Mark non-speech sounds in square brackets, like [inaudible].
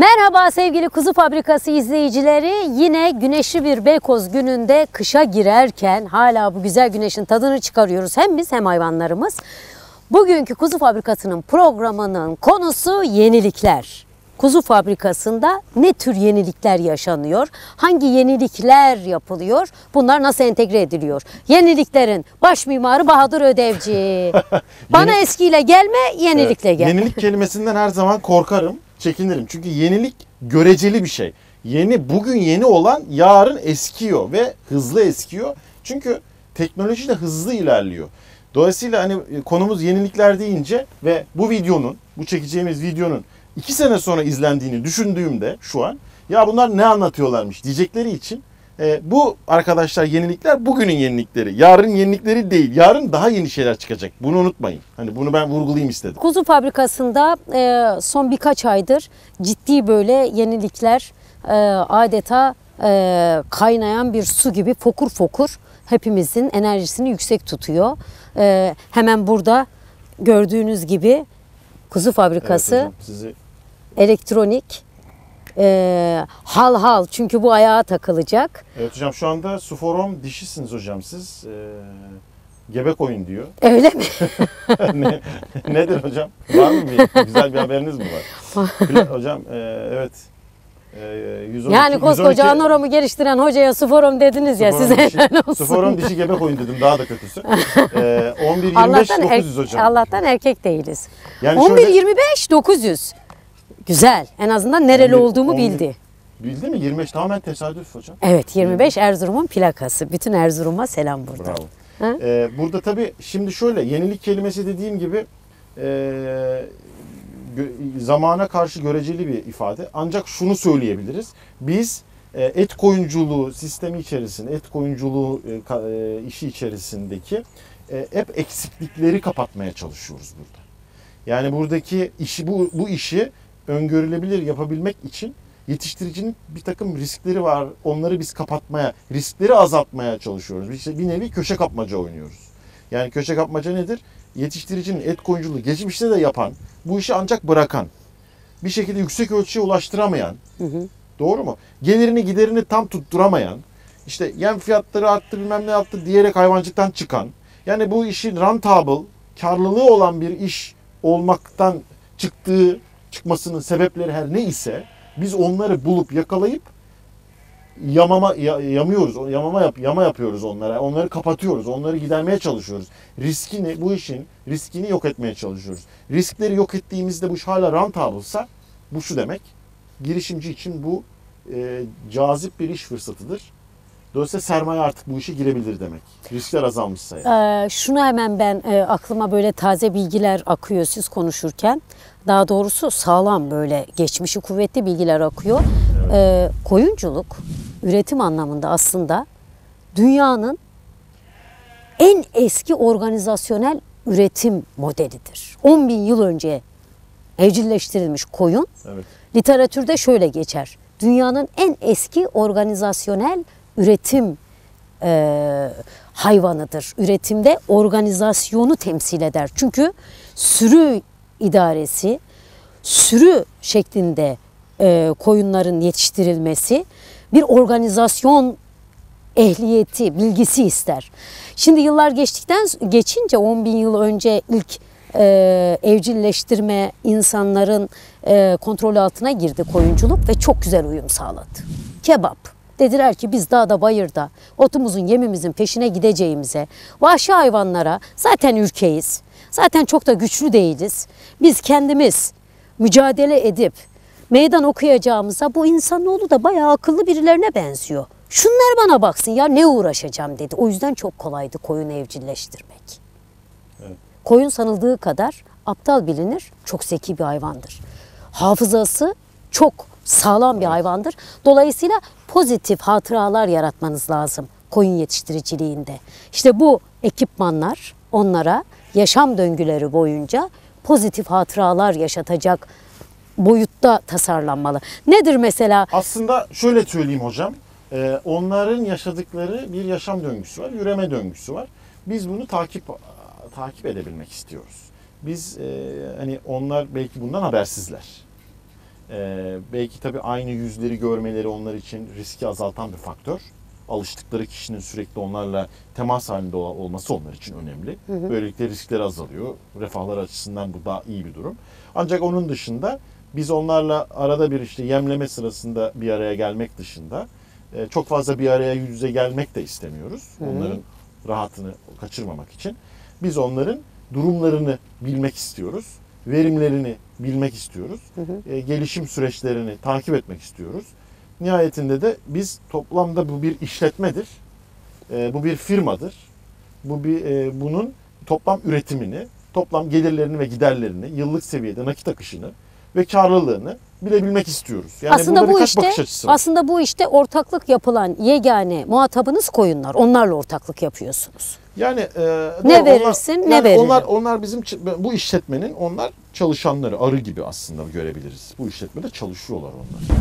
Merhaba sevgili Kuzu Fabrikası izleyicileri. Yine güneşli bir Beykoz gününde kışa girerken hala bu güzel güneşin tadını çıkarıyoruz. Hem biz hem hayvanlarımız. Bugünkü Kuzu Fabrikası'nın programının konusu yenilikler. Kuzu fabrikasında ne tür yenilikler yaşanıyor? Hangi yenilikler yapılıyor? Bunlar nasıl entegre ediliyor? Yeniliklerin baş mimarı Bahadır Ödevci. [laughs] Bana eskiyle gelme, yenilikle gel. Yenilik kelimesinden her zaman korkarım, çekinirim. Çünkü yenilik göreceli bir şey. Yeni bugün yeni olan yarın eskiyor ve hızlı eskiyor. Çünkü teknoloji de hızlı ilerliyor. Dolayısıyla hani konumuz yenilikler deyince ve bu videonun, bu çekeceğimiz videonun iki sene sonra izlendiğini düşündüğümde şu an ya bunlar ne anlatıyorlarmış diyecekleri için e, bu arkadaşlar yenilikler bugünün yenilikleri. Yarın yenilikleri değil. Yarın daha yeni şeyler çıkacak. Bunu unutmayın. Hani bunu ben vurgulayayım istedim. Kuzu fabrikasında e, son birkaç aydır ciddi böyle yenilikler e, adeta e, kaynayan bir su gibi fokur fokur hepimizin enerjisini yüksek tutuyor. E, hemen burada gördüğünüz gibi kuzu fabrikası Evet hocam, sizi elektronik e, hal hal çünkü bu ayağa takılacak. Evet hocam şu anda Suforom dişisiniz hocam siz. Ee, gebe koyun diyor. Öyle mi? [laughs] ne, nedir hocam? Var mı bir güzel bir haberiniz mi var? Hocam e, evet. E, 112, Yani koskoca anoramı geliştiren hocaya suforum dediniz ya size helal olsun. Suforom dişi gebe koyun dedim daha da kötüsü. Ee, 11 25 Allah'tan, er- 900 hocam. Allah'tan erkek değiliz. Yani 11 şöyle- 25 900. Güzel. En azından nereli 11 olduğumu 11 bildi. Bildi mi? 25 tamamen tesadüf hocam. Evet 25 Erzurum'un plakası. Bütün Erzurum'a selam burada. Bravo. Ee, burada tabii şimdi şöyle yenilik kelimesi dediğim gibi e, gö- zamana karşı göreceli bir ifade. Ancak şunu söyleyebiliriz. Biz e, et koyunculuğu sistemi içerisinde, et koyunculuğu e, ka- e, işi içerisindeki e, hep eksiklikleri kapatmaya çalışıyoruz burada. Yani buradaki işi bu, bu işi öngörülebilir yapabilmek için yetiştiricinin bir takım riskleri var. Onları biz kapatmaya, riskleri azaltmaya çalışıyoruz. İşte bir nevi köşe kapmaca oynuyoruz. Yani köşe kapmaca nedir? Yetiştiricinin et koyunculuğu geçmişte de yapan, bu işi ancak bırakan, bir şekilde yüksek ölçüye ulaştıramayan, Hı hı. doğru mu? Gelirini giderini tam tutturamayan, işte yem fiyatları arttı bilmem ne yaptı diyerek hayvancılıktan çıkan, yani bu işin rentable, karlılığı olan bir iş olmaktan çıktığı, çıkmasının sebepleri her ne ise biz onları bulup yakalayıp yamama ya- yamıyoruz. Yamama yap, yama yapıyoruz onlara. Onları kapatıyoruz. Onları gidermeye çalışıyoruz. Riskini bu işin riskini yok etmeye çalışıyoruz. Riskleri yok ettiğimizde bu iş hala rentable'sa bu şu demek. Girişimci için bu e, cazip bir iş fırsatıdır. Dolayısıyla sermaye artık bu işe girebilir demek. Riskler azalmışsa yani. Ee, şunu hemen ben e, aklıma böyle taze bilgiler akıyor siz konuşurken. Daha doğrusu sağlam böyle geçmişi kuvvetli bilgiler akıyor. Ee, koyunculuk üretim anlamında aslında dünyanın en eski organizasyonel üretim modelidir. 10 bin yıl önce evcilleştirilmiş koyun Evet. literatürde şöyle geçer. Dünyanın en eski organizasyonel üretim e, hayvanıdır. Üretimde organizasyonu temsil eder. Çünkü sürü idaresi, sürü şeklinde e, koyunların yetiştirilmesi bir organizasyon ehliyeti, bilgisi ister. Şimdi yıllar geçtikten geçince 10 bin yıl önce ilk e, evcilleştirme insanların e, kontrol altına girdi koyunculuk ve çok güzel uyum sağladı. Kebap. Dediler ki biz dağda bayırda otumuzun yemimizin peşine gideceğimize vahşi hayvanlara zaten ürkeyiz. Zaten çok da güçlü değiliz. Biz kendimiz mücadele edip meydan okuyacağımıza bu insanoğlu da bayağı akıllı birilerine benziyor. Şunlar bana baksın ya ne uğraşacağım dedi. O yüzden çok kolaydı koyun evcilleştirmek. Evet. Koyun sanıldığı kadar aptal bilinir, çok zeki bir hayvandır. Hafızası çok sağlam bir hayvandır. Dolayısıyla pozitif hatıralar yaratmanız lazım koyun yetiştiriciliğinde. İşte bu ekipmanlar onlara yaşam döngüleri boyunca pozitif hatıralar yaşatacak boyutta tasarlanmalı. Nedir mesela? Aslında şöyle söyleyeyim hocam. Ee, onların yaşadıkları bir yaşam döngüsü var, üreme döngüsü var. Biz bunu takip takip edebilmek istiyoruz. Biz e, hani onlar belki bundan habersizler. Ee, belki tabii aynı yüzleri görmeleri onlar için riski azaltan bir faktör. Alıştıkları kişinin sürekli onlarla temas halinde ol- olması onlar için önemli. Böylelikle riskleri azalıyor. Refahlar açısından bu daha iyi bir durum. Ancak onun dışında biz onlarla arada bir işte yemleme sırasında bir araya gelmek dışında e, çok fazla bir araya yüz yüze gelmek de istemiyoruz. Onların rahatını kaçırmamak için. Biz onların durumlarını bilmek istiyoruz. Verimlerini bilmek istiyoruz. E, gelişim süreçlerini takip etmek istiyoruz. Nihayetinde de biz toplamda bu bir işletmedir. E, bu bir firmadır. Bu bir e, bunun toplam üretimini, toplam gelirlerini ve giderlerini, yıllık seviyede nakit akışını ve karlılığını bilebilmek istiyoruz. Yani aslında bu işte bakış açısı var. aslında bu işte ortaklık yapılan yegane muhatabınız koyunlar. Onlarla ortaklık yapıyorsunuz. Yani e, Ne doğru, verirsin, ne yani veririm. Onlar onlar bizim bu işletmenin onlar çalışanları arı gibi aslında görebiliriz. Bu işletmede çalışıyorlar onlar.